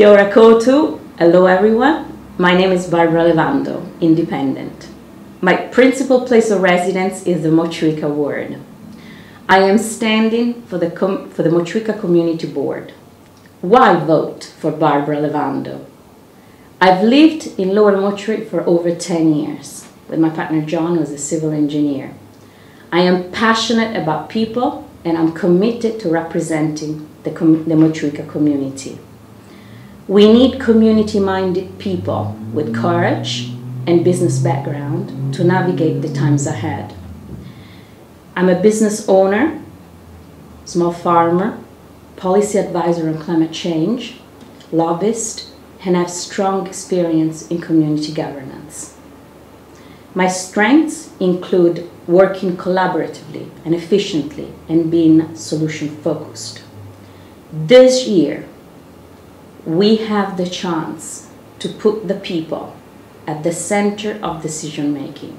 Kia ora. Hello everyone. My name is Barbara Lewando, independent. My principal place of residence is the Motueka ward. I am standing for the, for the Motueka Community Board. Why vote for Barbara Lewando? I've lived in Lower Motueka for over 10 years with my partner John, who's a civil engineer. I am passionate about people and I'm committed to representing the, the Motueka community. We need community-minded people with courage and business background to navigate the times ahead. I'm a business owner, small farmer, policy advisor on climate change, lobbyist, and have strong experience in community governance. My strengths include working collaboratively and efficiently and being solution focused. This year, we have the chance to put the people at the center of decision making.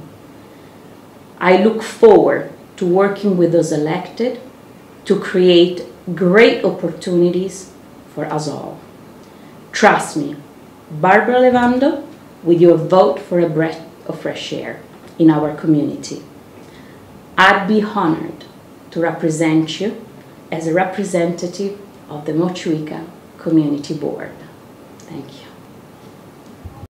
I look forward to working with those elected to create great opportunities for us all. Trust me, Barbara Lewando, with your vote for a breath of fresh air in our community. I'd be honored to represent you as a representative of the Motueka Community Board. Thank you.